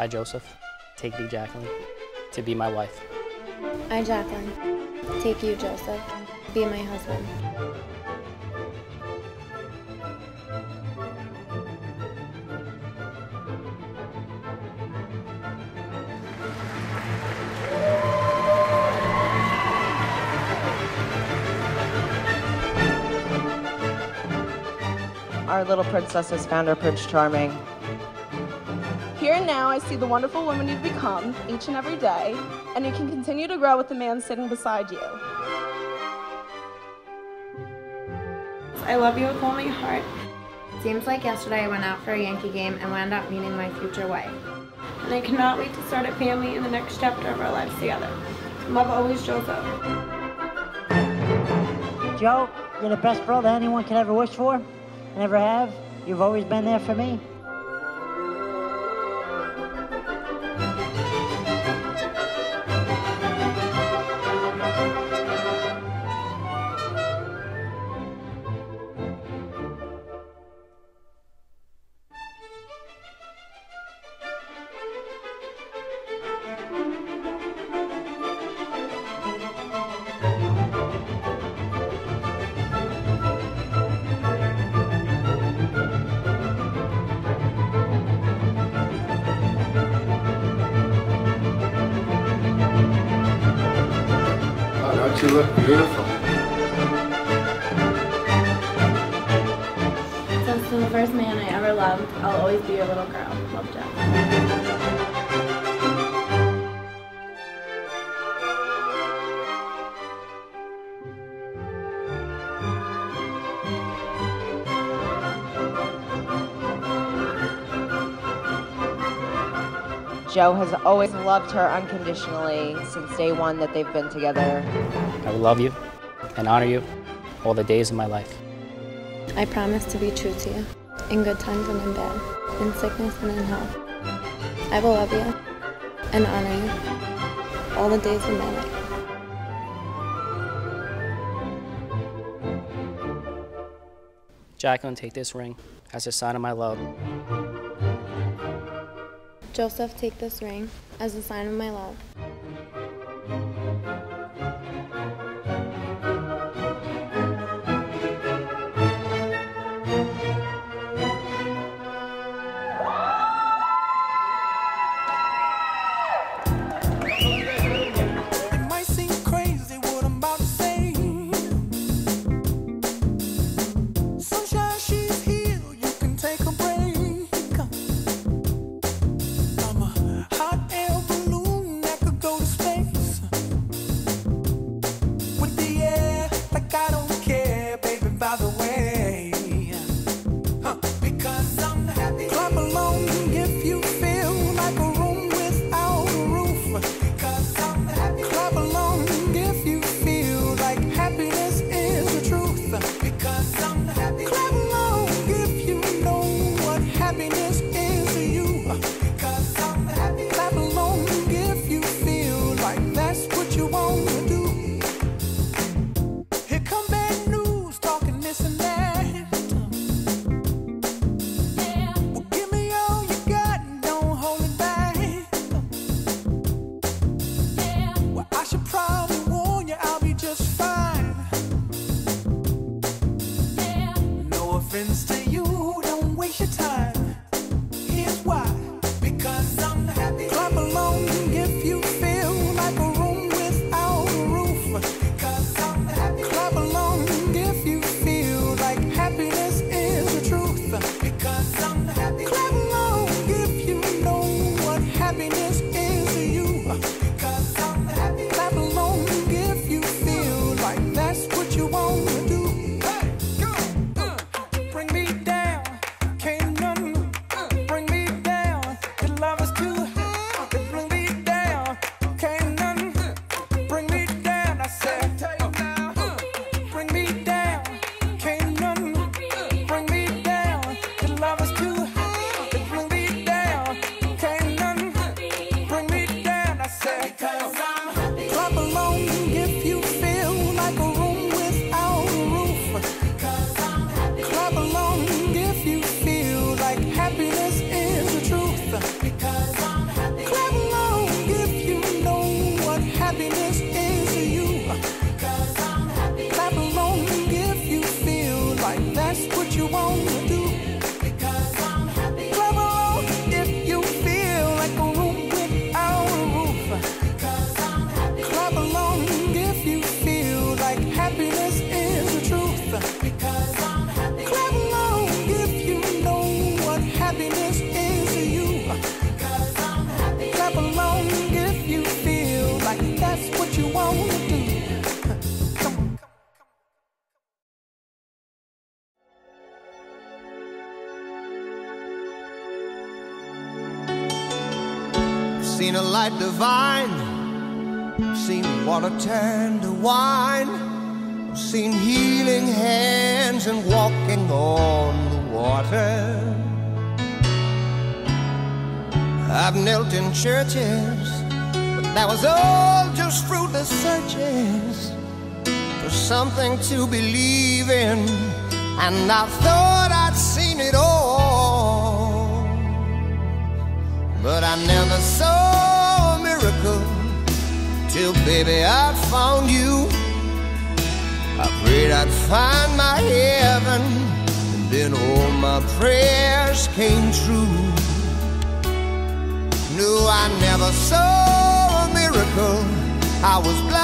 I, Joseph, take thee, Jacqueline, to be my wife. I, Jacqueline, take you, Joseph, be my husband. Our little princess has found her Prince Charming. Here and now, I see the wonderful woman you've become each and every day, and you can continue to grow with the man sitting beside you. I love you with all my heart. Seems like yesterday I went out for a Yankee game and wound up meeting my future wife. And I cannot wait to start a family in the next chapter of our lives together. Love always, Joseph. Joe, you're the best brother anyone could ever wish for and ever have. You've always been there for me. Don't you look beautiful? Since the first man I ever loved, I'll always be your little girl. Love, Jeff. Joe has always loved her unconditionally since day one that they've been together. I will love you and honor you all the days of my life. I promise to be true to you, in good times and in bad, in sickness and in health. I will love you and honor you all the days of my life. Jacqueline, take this ring as a sign of my love. Joseph, take this ring as a sign of my love. Seen a light divine. I've seen water turn to wine. I've seen healing hands and walking on the water. I've knelt in churches, but that was all just fruitless searches for something to believe in. And I thought I'd seen it all, but I never saw a miracle till, baby, I found you. I prayed I'd find my heaven, and then all my prayers came true. No, I never saw a miracle. I was blind,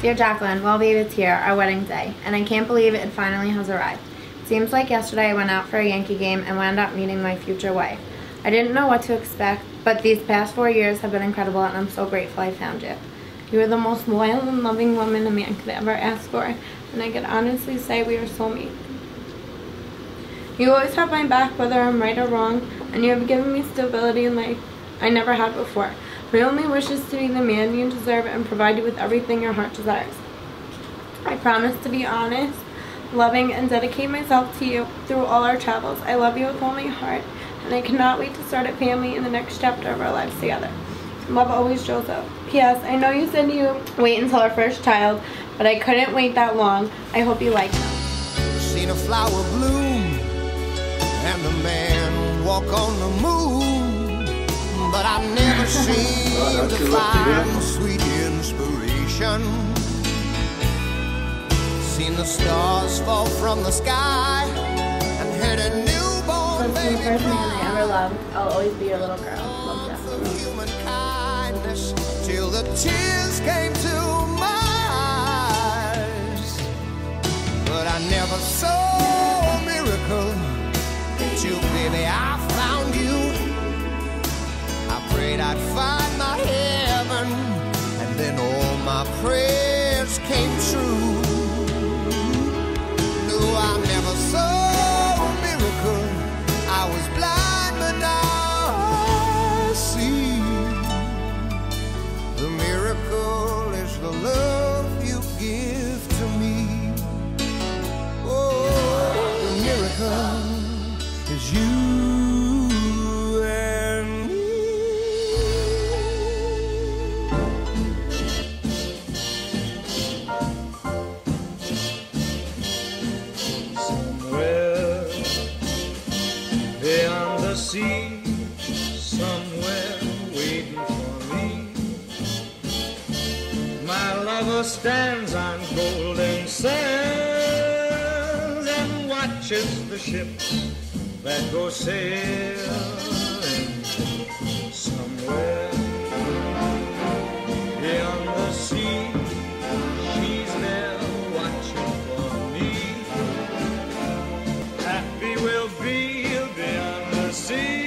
Dear Jacqueline, well babe, it's here, our wedding day, and I can't believe it finally has arrived. Seems like yesterday I went out for a Yankee game and wound up meeting my future wife. I didn't know what to expect, but these past four years have been incredible and I'm so grateful I found you. You are the most loyal and loving woman a man could ever ask for, and I can honestly say we are soulmates. You always have my back whether I'm right or wrong, and you have given me stability in life I never had before. My only wish is to be the man you deserve and provide you with everything your heart desires. I promise to be honest, loving, and dedicate myself to you through all our travels. I love you with all my heart, and I cannot wait to start a family in the next chapter of our lives together. Love always, Joseph. P.S. I know you said you wait until our first child, but I couldn't wait that long. I hope you like them. Seen a flower bloom and a man walk on the moon, but I've never seen don't to find sweet inspiration. Seen the stars fall from the sky and heard a newborn Since you're the baby first man I ever loved, I'll always be your little girl. Love, Jeff. human kindness till the tears came to my eyes. But I never saw a miracle stands on golden sands and watches the ships that go sailing somewhere beyond the sea. She's there watching for me. Happy we'll be beyond the sea.